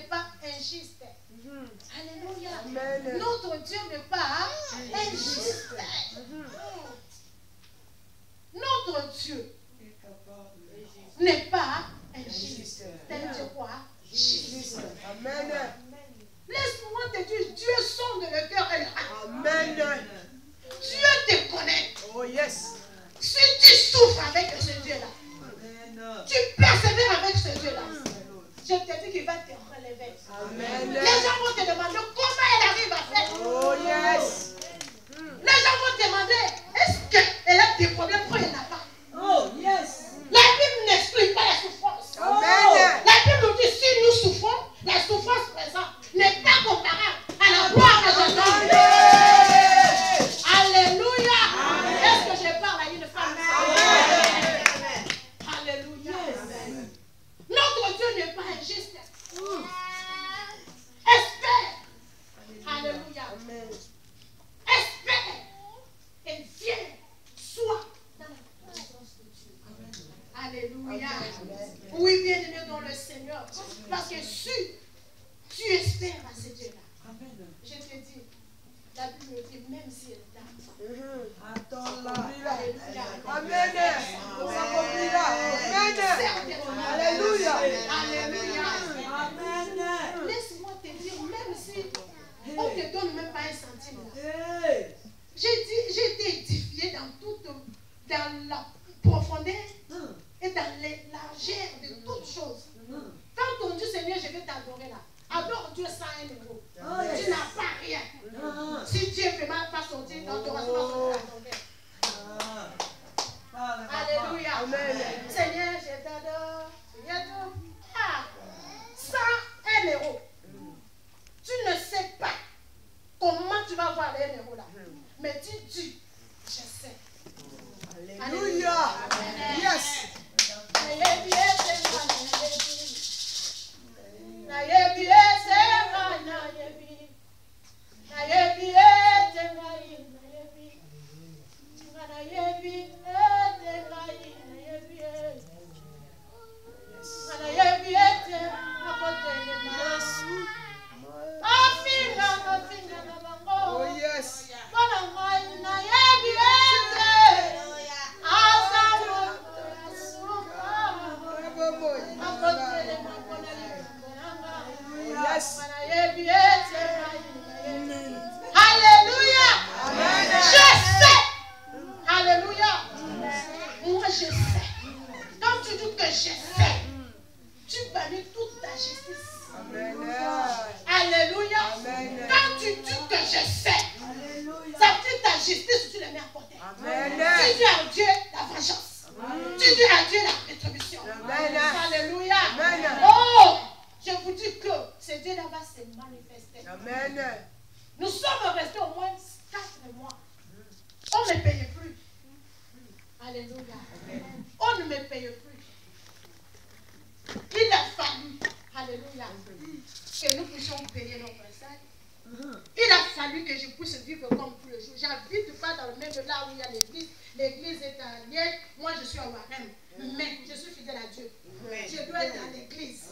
n'est pas injuste. Alléluia. Amen. Notre Dieu n'est pas injuste. Notre Dieu n'est pas injuste. Tel Dieu quoi? Juste. Amen. Laisse-moi te dire, Dieu sonde le cœur et. Amen. Dieu te connaît. Oh yes. Si tu souffres avec ce Dieu-là, tu persévères avec ce Dieu-là, je te dis qu'il va te relever. Amen. Les gens vont te demander comment elle arrive à faire. Oh yes. Les gens vont te demander est-ce qu'elle a des problèmes quand elle n'a pas? Oh, yes. La Bible n'explique pas la souffrance. Amen. La Bible nous dit si nous souffrons, la souffrance présente n'est pas comparable à la gloire que j'attends. Alléluia. Est-ce que je parle à une femme Alléluia. Notre Dieu n'est pas injuste. Espère. Alléluia. Espère. Et viens. Sois dans la présence de Dieu. Alléluia. Oui, bien aimé dans le Seigneur. Parce que si tu espères à ce Dieu-là, je te dis, la Bible me dit, même si elle tarde, Attends-là. Alléluia. Amen. On s'accomplit là. Amen. Certainement. Alléluia. Alléluia. Amen. Laisse-moi te dire, même si on ne te donne même pas un centime, là, Hey. j'ai dit- j'ai été édifié dans toute, dans la profondeur Hum, et dans les largeurs de toutes choses. hum. Quand on dit Seigneur, je vais t'adorer là, adore Dieu sans un euro. Oh, yes. Tu n'as pas rien. Ah, Si Dieu ne fait mal pas sortir dans ton restaurant, Oh. ah. Ah, Alléluia. Amen. Seigneur, je t'adore. Seigneur, Ah, sans un euro. Tu ne sais pas comment tu vas avoir les un euro là. Mais tu dis, je sais. Alléluia. Yes. La mets à côté. Tu dis à Dieu la vengeance. Tu dis à Dieu la rétribution. Alléluia. Oh, je vous dis que ce Dieu-là va se manifester. Amen. Nous sommes restés au moins 4 mois. On ne payait plus. Alléluia. On ne me paye plus. Il a fallu, alléluia, que nous puissions payer notre salaire. Il a fallu que je puisse vivre comme tous les jours. J'habite pas dans le même là où il y a l'église. L'église est à Liège. Moi, je suis à Warem. Mais je suis fidèle à Dieu. Je dois être à l'église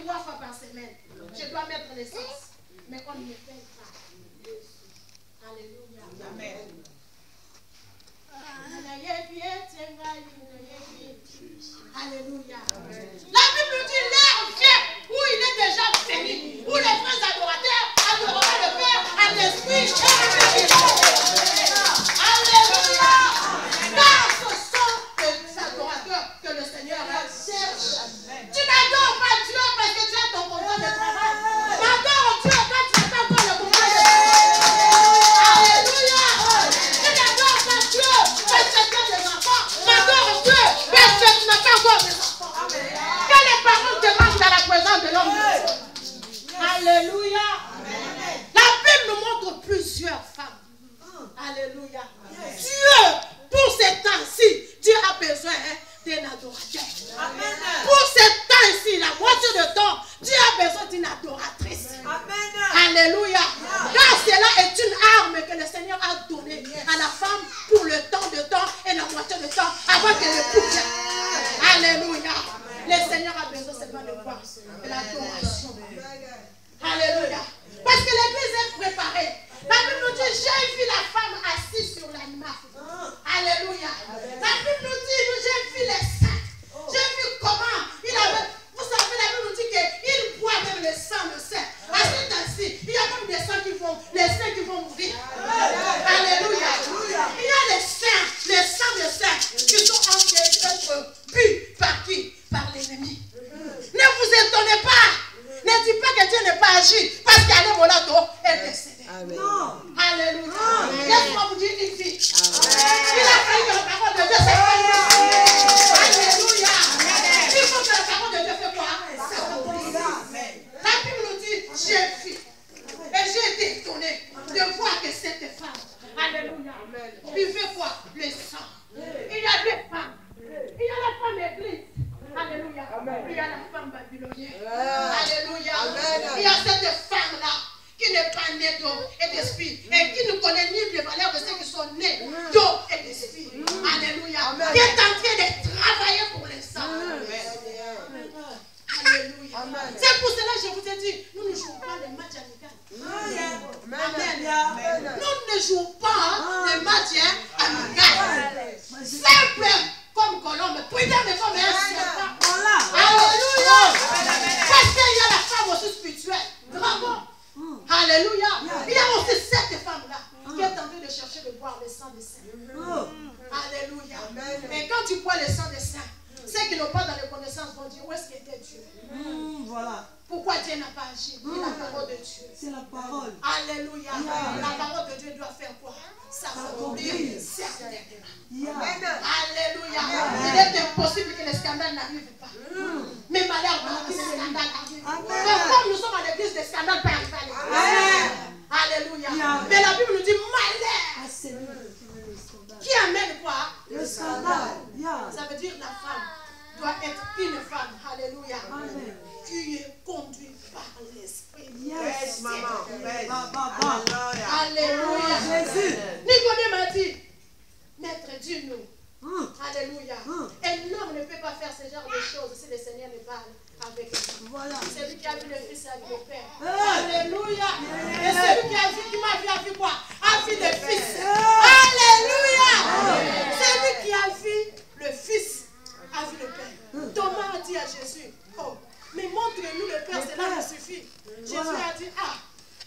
trois fois par semaine. Je dois mettre l'essence. Mais on ne me paye pas. Alléluia. Amen. À la femme pour le temps de temps et la moitié de temps avant qu'elle écoute. Alléluia. Le Seigneur a besoin seulement de quoi. Parce que l'église est préparée. La Bible nous dit, j'ai vu la femme assise sur l'animal. Alléluia. La Bible nous dit, j'ai vu les saints. J'ai vu comment il avait. Vous savez, la Bible nous dit qu'il boit même le sang de saints. À cet ainsi, il y a même des saints qui vont, les saints qui vont mourir. Alléluia. Il y a les saints, les sangs de saints qui sont en train d'être bu par qui Par l'ennemi. Ne vous étonnez pas. Ne dites pas que Dieu n'est pas agi. Parce qu'elle est Molato est décédée. Non. Alléluia. Laisse-moi vous dire une fille. Il a failli que la parole de Dieu s'accomplisse. Alléluia. Il faut que la parole de Dieu fait quoi S'accomplisse. La Bible nous dit, j'ai vu. Et j'ai été étonné de voir que cette femme, Alléluia, buvait quoi Le sang. Il y a des femmes. Il y a la femme église. Alléluia. Il y a la femme babylonienne. Alléluia. Il y a cette femme-là qui n'est pas née d'eau et d'esprit et qui ne connaît ni les valeurs de ceux qui sont nés d'eau et d'esprit. Alléluia. Qui est en train de travailler pour les sangs. Alléluia. C'est pour cela que je vous ai dit, nous ne jouons pas les matchs amicaux. Amen. Nous ne jouons pas les matchs amicaux. Simple comme colombe, prudent mais comme un serpent. Voilà. Alléluia. Parce qu'il y a la femme aussi spirituelle. Dragon. Alléluia. Il y a aussi cette femme-là qui est en train de chercher de boire le sang des saints. Oh. Alléluia. Et quand tu bois le sang des saints, ceux qui n'ont pas dans les connaissances vont dire où est-ce qu'était Dieu Hmm, Voilà. Pourquoi Dieu n'a pas agi C'est la parole de Dieu. C'est la parole. Alléluia. La parole de Dieu doit faire quoi? S'accomplir certainement. Alléluia. Il est impossible que les scandales n'arrivent pas. Mais malheur va que les scandales arrivent. Mais comme nous sommes à l'église, les scandales peuvent arriver à l'église. Amen. Alléluia. Mais la Bible nous dit malheur. Ah, qui amène quoi? Le scandale. Ça veut dire la femme doit être une femme. Alléluia. Amen. Qui est conduite par l'esprit. Yes. maman. Alléluia. Jésus. Nicodème a dit, Maître, dis-nous. Hmm. Alléluia. Hmm. Un homme ne peut pas faire ce genre de choses si le Seigneur ne parle avec lui. Voilà. C'est lui qui a vu le Fils et le Père. Hey. Alléluia. Et celui qui a vu, qui m'a vu, a vu quoi? A vu le Fils. Alléluia. Celui qui a vu le Fils a vu le Père. Thomas a dit à Jésus, oh, mais montre-nous le Père, cela nous suffit. Jésus a dit, ah,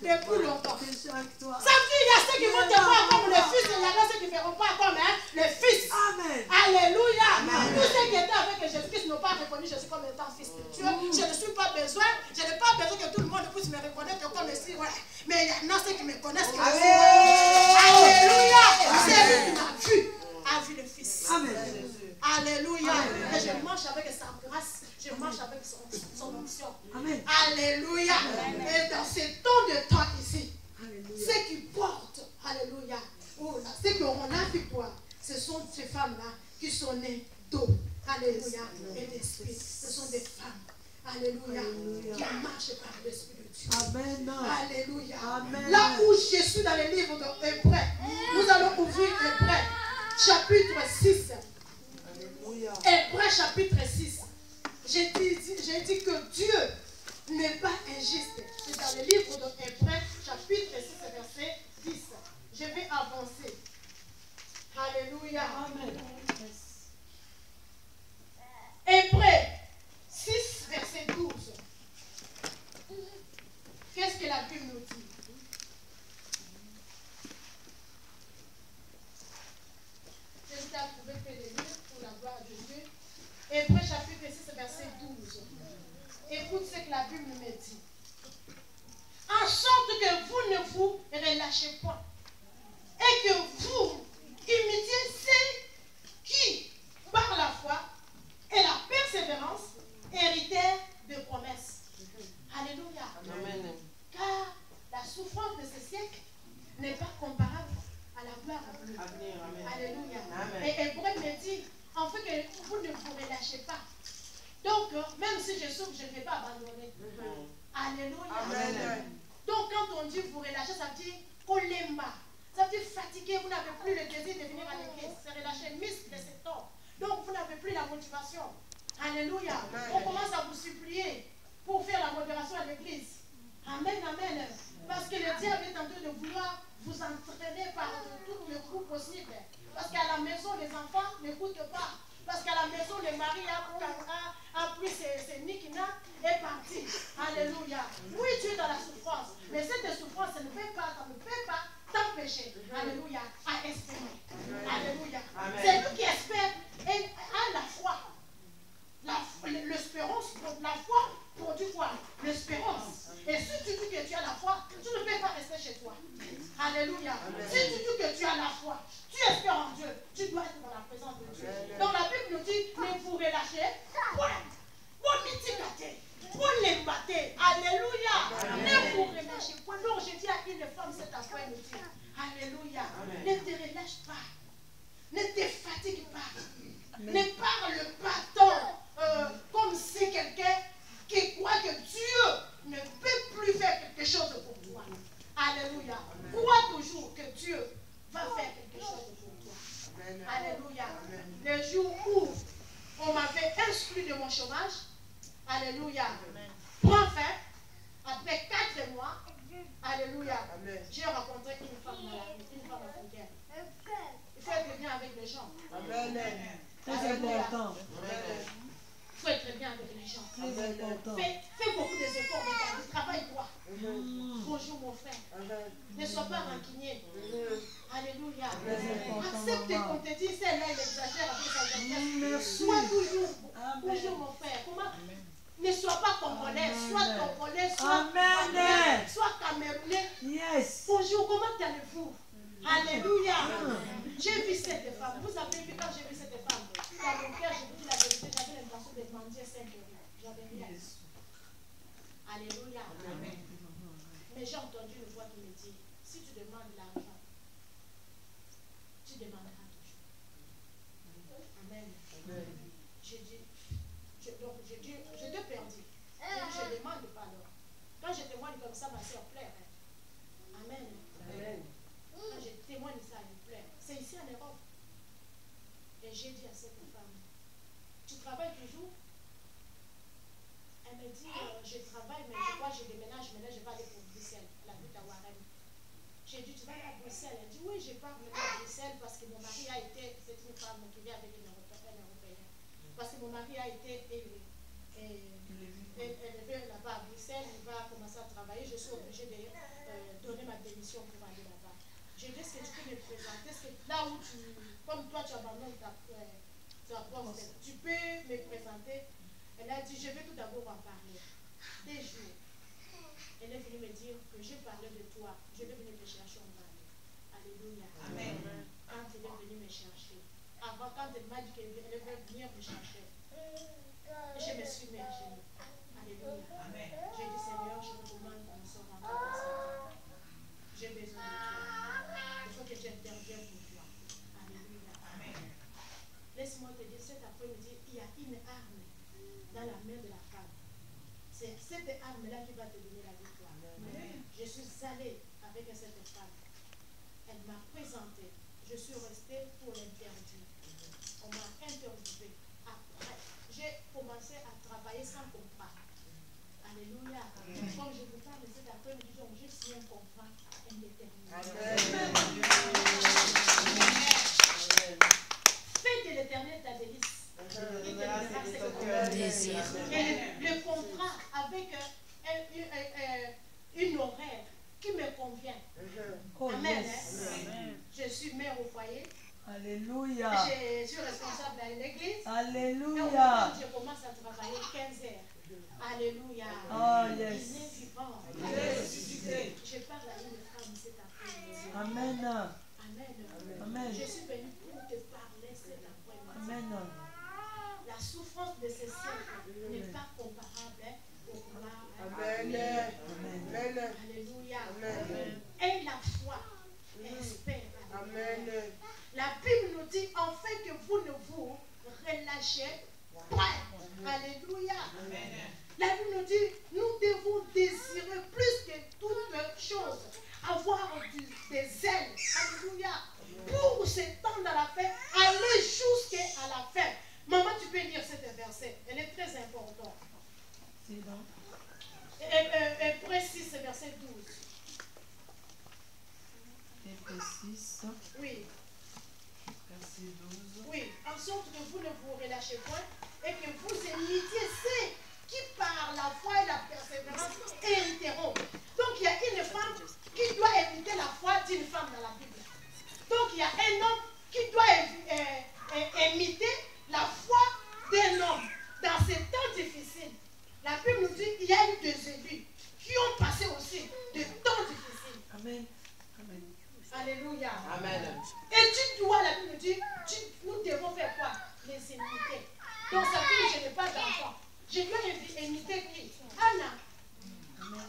depuis longtemps. Ça veut dire, il y a ceux qui vont te voir comme le Fils et il y en a ceux qui ne verront pas comme hein, le Fils. Amen. Alléluia. Tous ceux qui étaient avec Jésus-Christ n'ont pas reconnu Jésus comme étant fils de Dieu. Je ne suis pas besoin, je n'ai pas besoin que tout le monde puisse me reconnaître comme ouais. Mais il y en a ceux qui me connaissent. Qui. Alléluia. C'est lui qui m'a vu, a vu le Fils. Amen. Alléluia. Et je marche avec sa grâce, je marche avec son, son onction. Amen. Alléluia. Et dans ce temps de temps ici, ceux qui portent, alléluia, oh là, ceux qui auront la victoire, ce sont ces femmes-là qui sont nées d'eau, alléluia, et d'esprit. Ce sont des femmes, alléluia, qui marchent par l'esprit de Dieu. Amen. Alléluia. Amen. Là où je suis dans le livre de Hébreu, nous allons ouvrir Hébreu, chapitre 6. Hébreu, chapitre 6. J'ai dit, j'ai dit que Dieu n'est pas injuste. C'est dans le livre de Hébreu, chapitre 6, verset 10. Je vais avancer. Alléluia. Amen. Hébreu 6, verset 12. Qu'est-ce que la Bible nous dit J'hésite à trouver que les livres pour la gloire de Dieu. Hébreu chapitre 6, verset 12. Écoute ce que la Bible me dit. En sorte que vous ne vous relâchez pas. Et que vous imitiez ceux qui, par la foi et la persévérance, héritèrent de promesses. Alléluia. Car la souffrance de ce siècle n'est pas comparable à la gloire à venir. Alléluia. Amen. Et Hébreu me dit, en fait, que vous ne vous relâchez pas. Donc, euh, même si je souffre, je ne vais pas abandonner. Alléluia. Amen. Donc, quand on dit vous relâchez, ça veut dire kolemba. Ça veut dire fatigué, vous n'avez plus le désir de venir à l'église. C'est relâcher, muscle de cet homme. Donc, vous n'avez plus la motivation. Alléluia. On commence à vous supplier pour faire la modération à l'église. Amen, amen. Parce que le diable est en train de vouloir vous entraîner par tous les coups possibles. Parce qu'à la maison, les enfants n'écoutent pas. Parce qu'à la maison, le mari a, a, a pris ses, ses est parti. Alléluia. Oui, tu es dans la souffrance. Mais cette souffrance, ça ne peut pas, ça ne peut pas t'empêcher. Alléluia. À espérer. Alléluia. C'est nous qui espère et à la foi. L'espérance, la foi produit quoi L'espérance. Et si tu dis que tu as la foi, tu ne peux pas rester chez toi. Alléluia. Si tu dis que tu as la foi, tu espères en Dieu, tu dois être dans la présence de Dieu. Donc la Bible nous dit, ne vous relâchez point. Pour mitigater, pour les battre. Alléluia. Ne vous relâchez point. Donc je dis à une femme cet après-midi, Alléluia. Ne te relâche pas. Ne te fatigue pas. Ne parle pas tant euh, comme si quelqu'un qui croit que Dieu ne peut plus faire quelque chose pour toi. Alléluia. Crois toujours que Dieu va faire quelque chose pour toi. Alléluia. Le jour où on m'avait exclu de mon chômage, Alléluia. Prends fin. Après quatre mois, Alléluia. J'ai rencontré une femme dans la rue, une femme africaine. Il faut être bien avec les gens. Très important. Il faut être bien avec les gens. Très important. Fais, fais beaucoup d'efforts de ta vie. Travaille-toi. Bonjour mon frère. Ne sois pas rancunier. Alléluia. Accepte qu'on te dise, celle-là, il exagère avec sa jeunesse. Sois toujours, toujours mon frère. Comment ne sois pas congolais, sois congolais, sois Amen. Camerounais, sois camerounais. Yes. Bonjour, comment allez-vous Alléluia. J'ai vu cette femme. Vous avez vu quand j'ai vu cette femme Dans mon cœur, j'ai dit la vérité, j'avais l'intention de demander 5 euros. J'avais rien. Alléluia. Mais j'ai entendu une voix qui me dit si tu demandes l'argent, tu demanderas toujours. Amen. J'ai dit, je, donc j'ai dit, je te perdu. J'ai dit, je ne demande pas alors. Quand je témoigne comme ça, ma soeur pleure. hein. Amen. Quand je témoigne ça, elle pleure. C'est ici en Europe. Et j'ai dit à cette femme, tu travailles toujours Elle me dit, euh, je travaille, mais je crois que je déménage, maintenant je vais aller pour Bruxelles. Elle habite à Warren. J'ai dit, tu vas aller à Bruxelles Elle dit, oui, je pars maintenant à Bruxelles parce que mon mari a été, c'est une femme qui vient avec une Européenne. un Européen. Parce que mon mari a été élevé. Et, et- élevé là-bas à Bruxelles, il va commencer à travailler. Je suis obligée de euh, donner ma démission pour aller là-bas. Dit, est-ce que tu peux me présenter? Que là où tu, comme toi, tu abandonnes ta, euh, ta poste, tu peux me présenter? Elle a dit, je vais tout d'abord en parler. Des jours, elle est venue me dire que j'ai parlé de toi. Je vais venir te chercher en parler. Alléluia. Amen. Quand elle est venue me chercher. Avant, quand elle m'a dit qu'elle elle veut venir me chercher, je me suis mis à genoux. Alléluia. J'ai dit, Seigneur, je te demande qu'on soit en ta J'ai besoin de toi. Il faut que tu interviennes pour toi. Alléluia. Laisse-moi te dire, cet après-midi, il y a une arme dans la main de la femme. C'est cette arme-là qui va te donner la victoire. Je suis allée avec cette femme. Elle m'a présenté. Je suis restée pour l'interdire. On m'a interviewé. Après, j'ai commencé à travailler sans contrat. Alléluia. Comme je vous parle cet après-midi, donc j'ai signé un contrat indéterminé. Fais de l'éternel ta délice. Le contrat avec euh, un- une, euh, une horaire qui me convient. Oh, Amen. yes. hein. Je suis mère au foyer. Alléluia. Je suis responsable à une église. Et au Alléluia. moment où je commence à travailler 15 heures. Alléluia. Oh, Il yes. est vivant. Je parle à une femme cet après-midi. Amen. Amen. Amen. Je suis venue pour te parler cet après-midi. Amen. La souffrance de ce siècle n'est pas comparable hein, au pouvoir. Amen. Amen. Alléluia. Amen. Et la foi espère. Amen. La Bible nous dit enfin que vous ne vous relâchez pas. Alléluia. La Bible nous dit nous devons désirer plus que toute chose, avoir du, des ailes. Alléluia. Pour s'étendre à la fin, aller jusqu'à la fin. Maman, tu peux lire cet verset. Elle lâchez point et que vous imitiez ceux qui par la foi et la persévérance hériteront. Donc il y a une femme qui doit imiter la foi d'une femme dans la Bible. Donc il y a un homme qui doit euh, euh, imiter la foi d'un homme dans ces temps difficiles. La Bible nous dit qu'il y a eu des élus qui ont passé aussi de temps difficiles. Amen. Amen. Alléluia. Amen. Et tu dois, la Bible nous dit, tu- nous devons faire quoi? Les imiter. Donc ça fait que je n'ai pas d'enfant. Je dois imiter qui? Anna. Amen.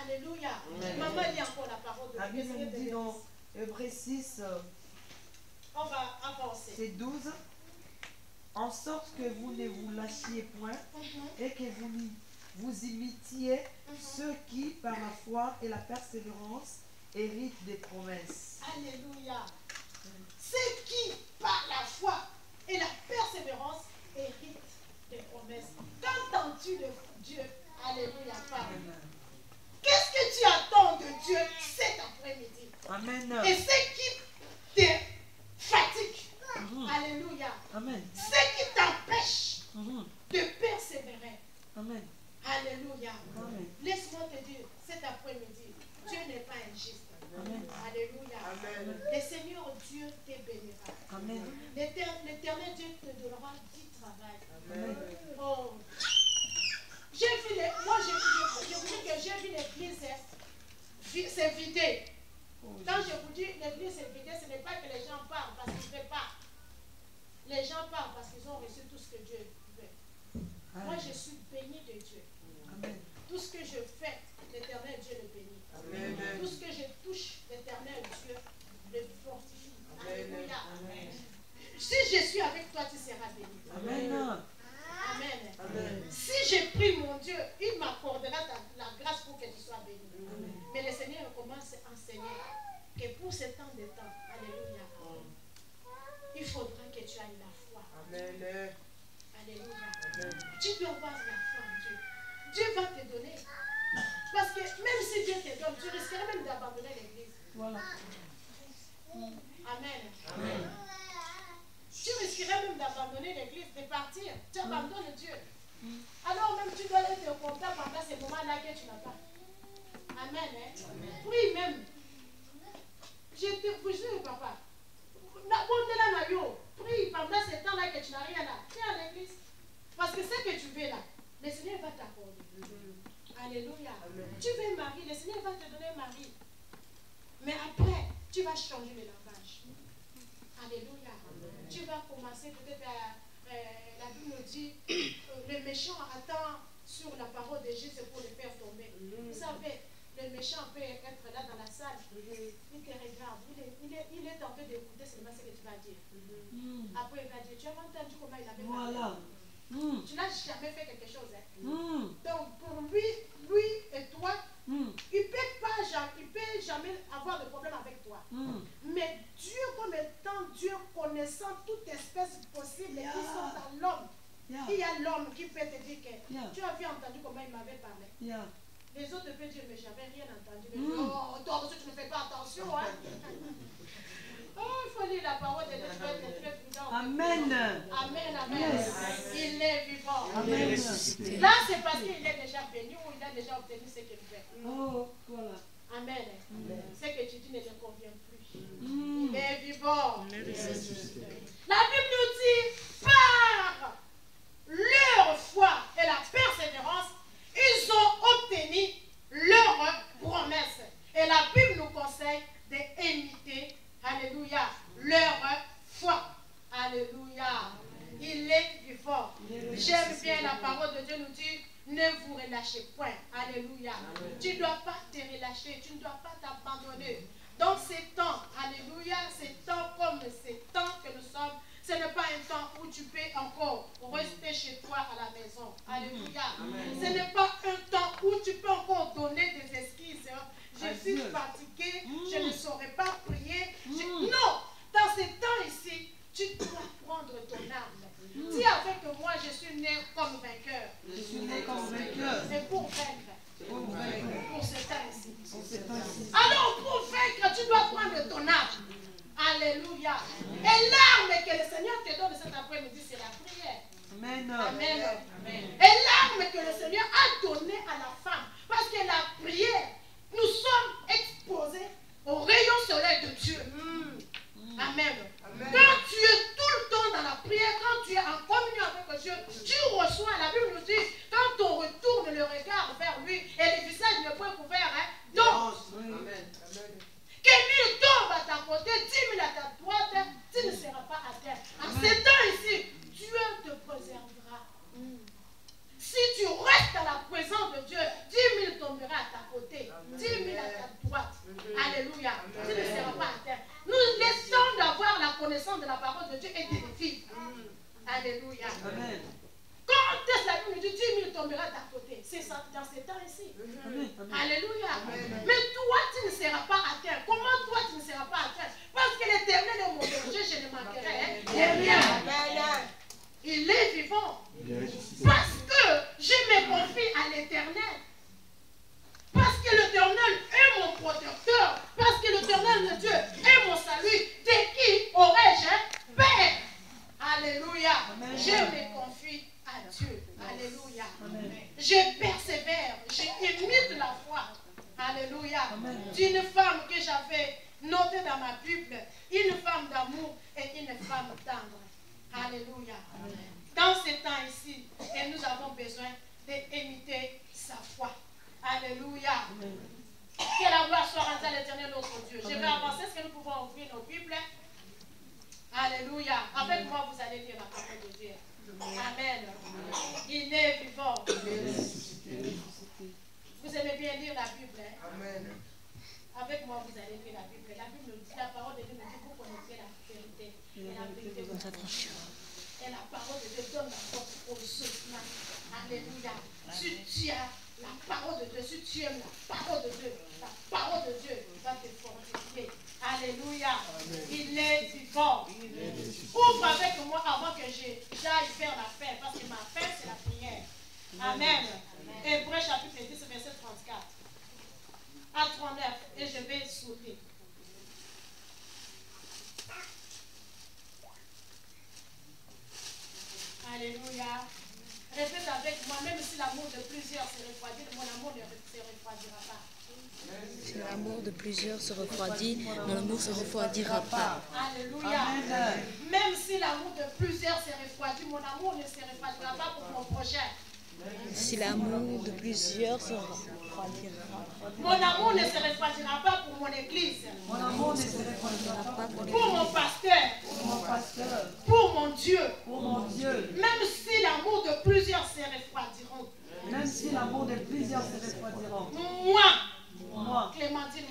Alléluia. Amen. Maman lit encore la parole de La. Bible dit dans bénisse. Hébreux 6, euh, On va avancer. c'est 12, en sorte que vous ne vous lâchiez point Mhm, et que vous, vous imitiez mhm. ceux qui, par la foi et la persévérance, héritent des promesses. Alléluia. Ceux qui, par la foi et la persévérance, héritent des promesses. Qu'entends-tu de Dieu? Alléluia. Père. Qu'est-ce que tu attends de Dieu cet après-midi? Amen. Et ce qui te fatigue? Mhm. Alléluia. Amen. Ce qui t'empêche Mhm. de persévérer? Amen. Alléluia. Amen. Laisse-moi te dire, cet après-midi, Dieu n'est pas injuste. Amen. Le Seigneur Dieu te bénira. Amen. L'éter- L'éternel Dieu te donnera du travail. Amen. Oh. J'ai vu les. Moi, j'ai vu, je vous dis que j'ai vu l'église hein, vi- s'est vidée. Oh, Quand je vous dis l'église s'est vidée, ce n'est pas que les gens parlent parce qu'ils ne veulent pas. Les gens parlent parce qu'ils ont reçu tout ce que Dieu veut. Moi, je suis béni de Dieu. Amen. Tout ce que je fais, l'éternel Dieu le bénit. Amen. Tout ce que je touche, l'éternel Dieu le fortifie. Alléluia. Si je suis avec toi, tu seras béni. Amen. Amen. Amen. Si je prie mon Dieu, il m'accordera ta- la grâce pour que tu sois béni. Mais le Seigneur commence à enseigner que pour ce temps de temps, Alléluia, il faudra que tu ailles la foi. Amen. Alléluia. Tu dois avoir la foi en Dieu. Dieu va te donner. Parce que même si Dieu te donne, tu risquerais même d'abandonner l'église. Voilà. Amen. Tu risquerais même d'abandonner l'église, de partir. Tu abandonnes Dieu. Alors même tu dois être content pendant ces moments-là que tu n'as pas. Amen. hein. Prie même. Je te papa. Prie pendant ce temps-là que tu n'as rien là. Viens à l'église. Parce que ce que tu veux là, le Seigneur va t'accorder. Alléluia. Tu veux un mari, le Seigneur va te donner un mari. Mais après, tu vas changer le langage. Alléluia. Tu vas commencer peut-être à. euh, la Bible nous dit euh, le méchant attend sur la parole de Jésus pour le faire tomber. Vous savez, le méchant peut être là dans la salle. Il te regarde. Il est, il est, il est en train d'écouter seulement ce que tu vas dire. Mm. Après, il va dire Tu as entendu comment il avait parlé Voilà. Mm. Tu n'as jamais fait quelque chose. hein. Mm. Donc, pour lui, lui et toi, Mm. il ne peut, pas jam- il peut jamais avoir de problème avec toi. Mm. Mais Dieu, comme étant Dieu connaissant toute espèce possible qui Yeah. sont dans l'homme, Yeah. il y a l'homme qui peut te dire que Yeah. tu avais entendu comment il m'avait parlé. Yeah. Les autres peuvent dire, mais j'avais rien entendu. Mais Mm. non, toi aussi, tu ne fais pas attention. Hein? oh, il faut lire la parole de Dieu, tu dois être très prudent. Amen. Amen, amen. Yes. Il est vivant. Amen. Là, c'est parce qu'il est déjà béni ou il a déjà obtenu ce qu'il veut. Oh, voilà. Amen. Ce que tu dis ne te convient plus. Mm. Il est vivant. La Bible nous dit, par leur foi et la persévérance, ils ont obtenu leur promesse. Et la Bible nous conseille d'imiter, alléluia, leur foi. Alléluia. Il est vivant. J'aime bien la parole de Dieu nous dit, relâchez point. Alléluia. Tu ne dois pas te relâcher, tu ne dois pas t'abandonner. Dans ces temps, alléluia, ces temps comme ces temps que nous sommes, ce n'est pas un temps où tu peux encore rester chez toi à la maison. Alléluia. Ce n'est pas un temps où tu peux encore donner des excuses. hein. Je suis Adieu. fatigué, Mm. je ne saurais pas prier. Je- Mm. Non, dans ces temps ici, tu dois prendre ton arme. Dis avec moi, je suis né comme vainqueur. Je suis né comme vainqueur. C'est pour vaincre. Pour s'éteindre ainsi. Alors, pour vaincre, tu dois prendre ton âme. Alléluia. Et l'arme que le Seigneur te donne cet après-midi, c'est la prière. Amen. Amen. Amen. Et l'arme que le Seigneur a donnée à la femme, parce que la prière, nous sommes exposés au rayon solaire de Dieu. Mm. Amen. Quand tu es tout le temps dans la prière, quand tu es en communion avec Dieu, tu reçois, la Bible nous dit, Je persévère. J'imite la foi. Alléluia. D'une femme que j'avais notée dans ma Bible. Une femme d'amour et une femme tendre. Alléluia. Dans ces temps ici, et nous avons besoin d'imiter sa foi. Alléluia. Que la gloire soit rendue à l'éternel notre Dieu. Je vais avancer. Est-ce que nous pouvons ouvrir nos Bibles Alléluia. Avec moi, vous allez lire la parole de Dieu. Amen. Il est vivant. Vous aimez bien lire la Bible. hein? Amen. Avec moi, vous allez lire la Bible. La Bible nous dit, la parole de Dieu nous dit, vous connaissez la vérité. Et la vérité vous affranchira. Et la parole de Dieu donne la force aux souffrants. Alléluia. Si tu as la parole de Dieu, si tu aimes la parole de Dieu, la parole de Dieu va te fortifier. Alléluia. Il est vivant. Ouvre avec moi avant que je- j'aille faire la paix. Parce que ma paix, c'est la prière. Amen. Hébreu chapitre 10, verset 34 à 39 et je vais sauter. Alléluia. Répète avec moi, même si l'amour de plusieurs se refroidit, mon amour ne se refroidira pas. Si l'amour de plusieurs se refroidit, mon amour ne se refroidira pas. Alléluia. Amen. Même si l'amour de plusieurs se refroidit, mon amour ne se refroidira pas pour mon prochain. Si l'amour de plusieurs se refroidira, Mon amour ne se refroidira pas pour mon église, Mon amour ne se refroidira pas pour pour mon pasteur, mon pasteur, pour mon Dieu. pour mon Dieu. Même si l'amour de plusieurs se refroidiront, Même si l'amour de plusieurs se refroidiront. moi, Moi, Clémentine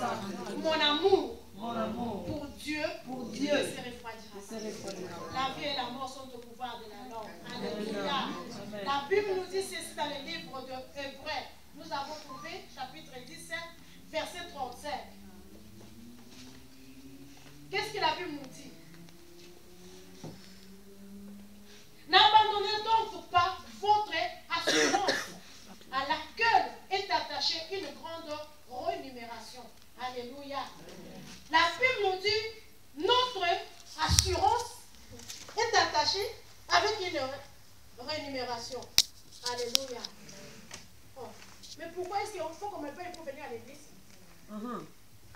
ça, mon amour mon amour pour Dieu pour Dieu se refroidira. La vie et la mort sont au pouvoir de la langue. Alléluia. La Bible nous dit ceci dans le livre de Hébreu. Nous avons trouvé chapitre 17, verset 35. Qu'est-ce que la Bible nous dit? N'abandonnez donc pas votre assurance à laquelle est attachée une grande rémunération. Alléluia. La Bible nous dit notre assurance est attachée avec une rémunération. Alléluia. Oh. Mais pourquoi est-ce qu'il faut qu'on me paye pour venir à l'église? Mhm.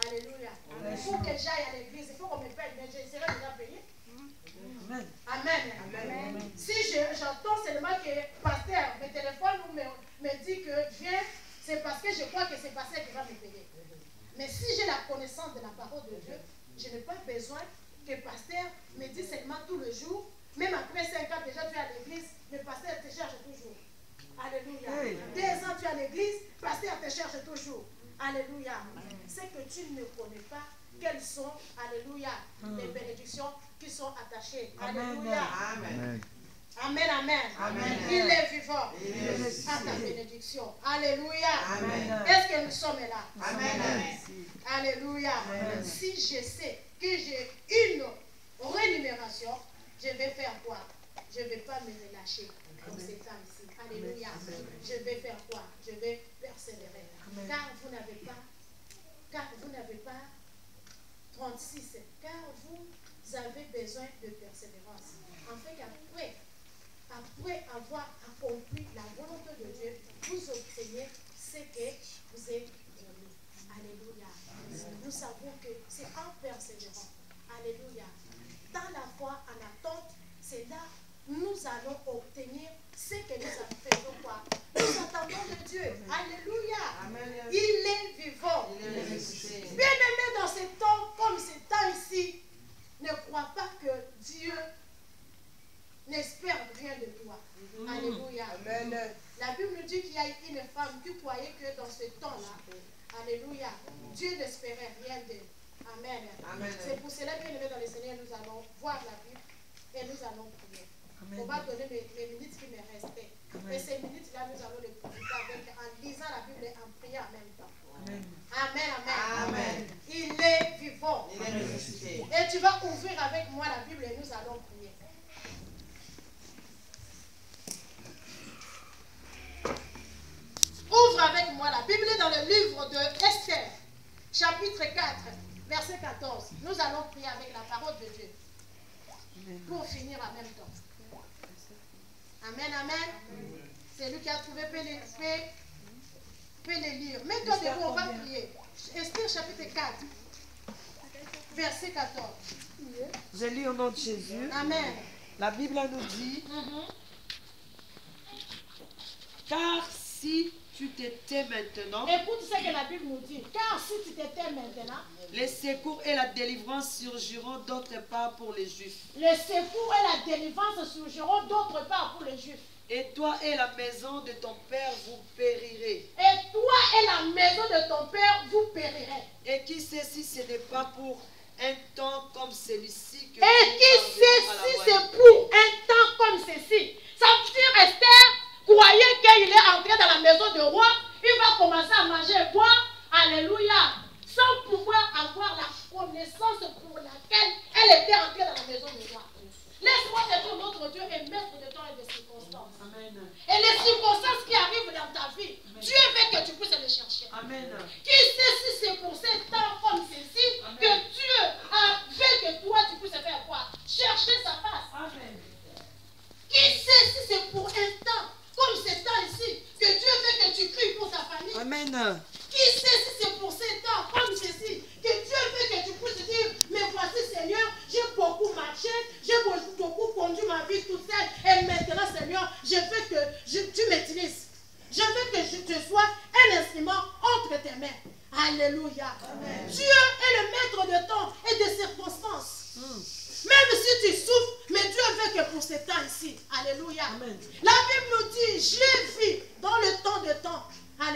Alléluia. Il faut que j'aille à l'église, il faut qu'on me paye, mais je serai déjà payé. Amen. Amen. Si je- j'entends seulement que pasteur me téléphone ou me, me dit que viens, c'est parce que je crois que c'est pasteur qui va me payer. Mais si j'ai la connaissance de la parole de Dieu, je n'ai pas besoin que pasteur me dise seulement tout le jour, même après 5 ans déjà tu es à l'église, mais pasteur te cherche toujours. Alléluia. Deux ans tu es à l'église, pasteur te cherche toujours. Alléluia. C'est que tu ne connais pas quelles sont, alléluia, les bénédictions qui sont attachées. Alléluia. Amen. Amen, amen. Amen. Il est vivant. À ta bénédiction. Alléluia. Est-ce que nous sommes là? Amen. Alléluia. Amen. Si je sais que j'ai une rémunération, je vais faire quoi? Je ne vais pas me relâcher dans ces temps ici. Alléluia. Je vais faire quoi? Je vais persévérer. Car vous n'avez pas, car vous n'avez pas 36, car vous avez besoin de persévérance. En fait qu'après, après avoir accompli la volonté de Dieu, vous obtenez ce que vous êtes voulu. Alléluia. Nous savons que c'est en persévérant. Alléluia. Dans la foi, en attente, c'est là nous allons obtenir ce que nous faisons quoi Nous attendons de Dieu. Alléluia. Il est vivant. Bien-aimé dans ce temps, comme ce temps ici, ne crois pas que Dieu n'espère rien de toi. Mm-hmm. Alléluia. Amen. La Bible nous dit qu'il y a une femme qui croyait que dans ce temps-là, Alléluia, Dieu n'espérait rien d'elle. Amen. C'est pour cela, que dans le Seigneur, nous allons voir la Bible et nous allons prier. On va donner les minutes qui me restaient. Et ces minutes-là, nous allons les profiter avec, en lisant la Bible et en priant en même temps. Amen. Amen, Il est vivant. Et tu vas ouvrir avec moi la Bible et nous allons prier. Ouvre avec moi la Bible dans le livre de Esther, chapitre 4, verset 14. Nous allons prier avec la parole de Dieu pour finir en même temps. Amen, amen. amen. Celui qui a trouvé peut les, lire. Mets-toi debout, on va prier. Esther chapitre 4, verset 14. Je lis au nom de Jésus. Amen. La Bible nous dit, mhm. car si tu t'étais maintenant, Écoute ce que la Bible nous dit. Car si tu t'étais maintenant, les secours et la délivrance surgiront d'autre part pour les Juifs. le secours et la délivrance surgiront d'autre part pour les Juifs. Et toi et la maison de ton père, vous périrez. Et toi et la maison de ton père, vous périrez. Et qui sait si ce n'est pas pour un temps comme celui-ci que Et qui sait si c'est pour un temps comme ceci? Ça veut dire Esther croyait qu'il est entré dans la maison du roi. Il va commencer à manger boire. Alléluia. Sans pouvoir avoir la connaissance pour laquelle elle était entrée dans la maison du roi. Laisse-moi te dire, notre Dieu est maître de temps et de circonstances. Amen. Et les circonstances qui arrivent dans ta vie, Dieu veut que tu puisses les chercher. Amen. Qui sait si c'est pour ces temps comme ceci Amen. que Dieu a fait que toi tu puisses faire quoi Chercher sa face. Amen. Qui sait si c'est pour un temps comme ce temps ici que Dieu veut que tu cries pour ta famille Amen. Qui sait si c'est pour ces temps comme ceci que Dieu veut que tu puisses dire Mais voici Seigneur, j'ai beaucoup marché, j'ai beaucoup, beaucoup conduit ma vie toute seule et maintenant Seigneur, je veux que je- tu m'utilises. Je veux que je te sois un instrument entre tes mains. Alléluia. Dieu est le maître de temps et de circonstances. Même si tu souffres, mais Dieu veut que pour ce temps ici. Alléluia. Amen. La Bible nous dit, j'ai vu dans le temps de temps.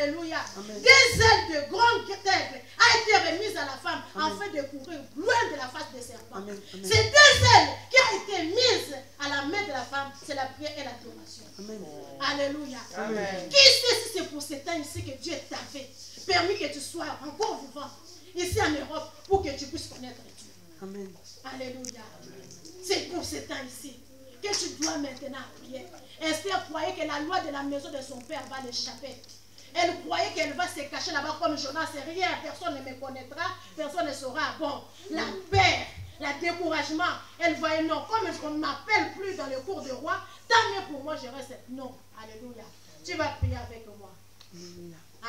Alléluia. Amen. Des ailes de grande tête a été remise à la femme Amen. afin de courir loin de la face des serpents. Ces deux ailes qui ont été mises à la main de la femme, c'est la prière et l'adoration. Alléluia. Qui sait si c'est pour ce temps ici que Dieu t'avait permis que tu sois encore vivant ici en Europe pour que tu puisses connaître Dieu. Amen. Alléluia. C'est pour ce temps ici que tu dois maintenant prier. Esther croyait que la loi de la maison de son père va l'échapper? Elle croyait qu'elle va se cacher là-bas comme Jonas. Rien, personne ne me connaîtra, personne ne saura. Bon, la peur, le découragement, elle voyait non, comme on ne m'appelle plus dans le cours de roi, tant mieux pour moi, je reste. Non, Alléluia. Tu vas prier avec moi.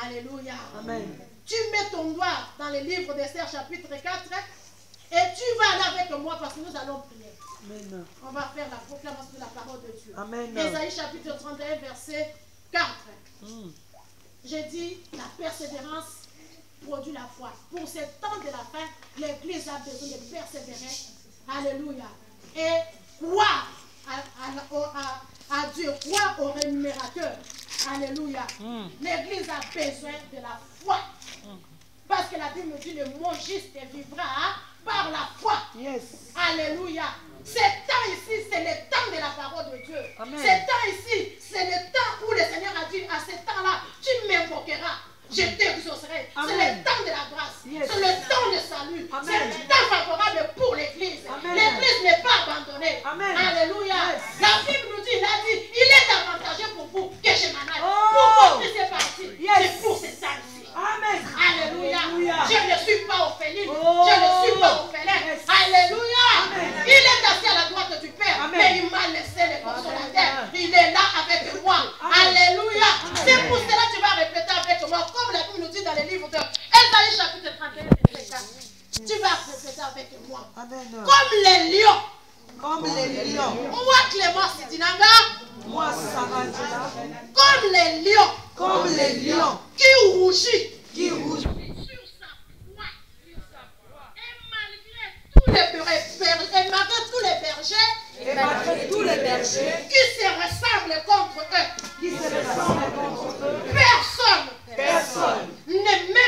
Alléluia. Amen. Tu mets ton doigt dans le livre d'Esther chapitre 4 et tu vas aller avec moi parce que nous allons prier. Amen. On va faire la proclamation de la parole de Dieu. Amen. Ésaïe chapitre 31 verset 4. J'ai dit la persévérance produit la foi. Pour ce temps de la fin, l'Église a besoin de persévérer. Alléluia. Et croire à, à- au- à- à Dieu, croire au rémunérateur. Alléluia. Mm. L'Église a besoin de la foi. Parce que la Bible nous dit le mot juste vivra par la foi. Yes. Alléluia. Ce temps ici, c'est le temps de la parole de Dieu. Ce temps ici, c'est le temps où le Seigneur a dit à ce temps-là, tu m'invoqueras. Je t'exaucerai. C'est le temps de la grâce. Yes. C'est le temps de salut. C'est le temps favorable pour l'Église. L'Église n'est pas abandonnée. Amen. Alléluia. Yes. La Bible nous dit, il a dit, il est avantageux pour vous que je m'en aille. Oh. Pourquoi tu es parti Yes. C'est pour ce temps ici. Amen. Alléluia. Alléluia. Je ne suis pas orpheline. Oh. Je ne suis pas orphelin. Yes. Alléluia. Amen. Il est assis à la droite du Père. Amen. Mais il m'a laissé le consolateur. Amen. Il est là avec moi. Amen. Alléluia. C'est pour cela que tu vas répéter avec moi. Comme la Bible nous dit dans le livre de Esaïe chapitre 31, verset 4. Tu vas répéter avec moi. Amen. Comme les lions. Comme les lions. Moi, Clément Sidinanga. Moi, Sarah. Comme les lions. Comme les lions Qui rougit? qui rougissent. sur sa foi. Et malgré tous les bergers, et malgré tous les bergers Et malgré tous les bergers qui se ressemblent contre eux, qui se ressemblent contre eux, personne personne ne me,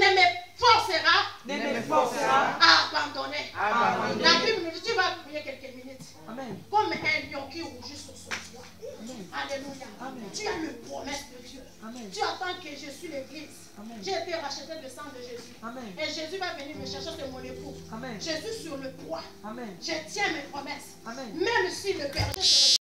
ne me forcera ne me forcera à abandonner. La Bible nous dit, tu vas prier quelques minutes. Amen. Comme un lion qui rougit sur. Alléluia. Amen. Tu as une promesse de Dieu. Amen. Tu attends que je suis l'église. J'ai été racheté de sang de Jésus. Amen. Et Jésus va venir me chercher, c'est mon époux. Amen. Jésus sur le toit. Amen. Je tiens mes promesses. Amen. Même si le berger se